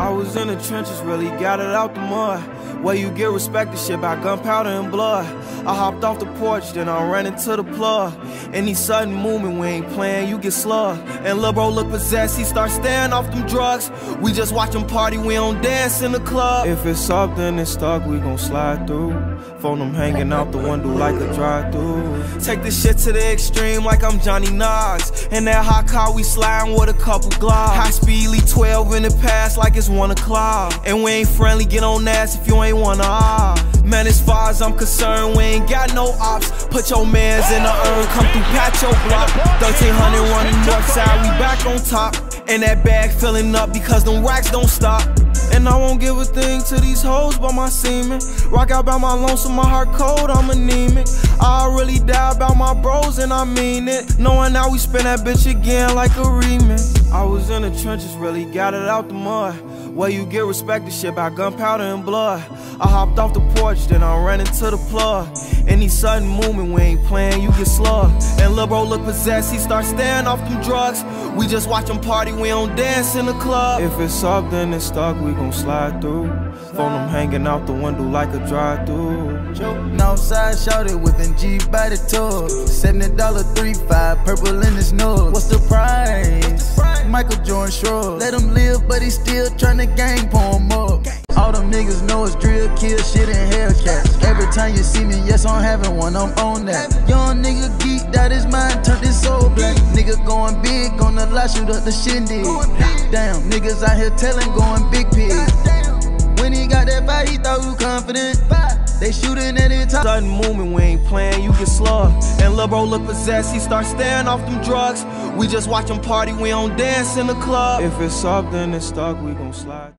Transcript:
I was in the trenches, really got it out the mud. Where you get respected shit by gunpowder and blood. I hopped off the porch, then I ran into the plug. Any sudden movement, we ain't playing, you get slugged. And lil' bro look possessed, he start staring off them drugs. We just watch him party, we don't dance in the club. If it's up, then it's stuck, we gon' slide through. Phone them hanging out the window like a drive through. Take this shit to the extreme like I'm Johnny Knox. In that hot car, we sliding with a couple globs. High speed, 12 in the past like it's one o'clock. And we ain't friendly, get on ass if you ain't wanna ah. Man, as far as I'm concerned, we ain't got no ops. Put your mans in the urn, come through patch your block. 1300 running north side, we back on top. And that bag filling up because them racks don't stop. And I won't give a thing to these hoes but my semen. Rock out by my lonesome, my heart cold, I'm anemic. I really die about my bros and I mean it. Knowing now we spin that bitch again like a remix. I was in the trenches, really got it out the mud. Where you get respected shit by gunpowder and blood. I hopped off the porch, then I ran into the plug. Any sudden movement, we ain't playing, you get slugged. And lil' bro look possessed, he start staring off them drugs. We just watch him party, we don't dance in the club. If it's up, then it's stuck, we gon' slide through. Phone them hanging out the window like a drive through. Northside shouted whipping G by the tub. $70, 35, purple in his nose. What's the price? Michael Jordan shrug. Let him live, but he still tryna gang him up. All them niggas know it's drill, kill, shit, and Hellcats. Every time you see me, yes, I'm having one, I'm on that. Young nigga geek, that is mine, turned his soul black. Nigga going big, on the lot, shoot up the shindig. Damn, niggas out here telling, going big pig. When he got that fight, he thought we confident. They shooting at it. Sudden movement, we ain't playing, you get slugged. And lil' bro look possessed, he start staring off them drugs. We just watch him party, we don't dance in the club. If it's up, then it's stuck, we gon' slide.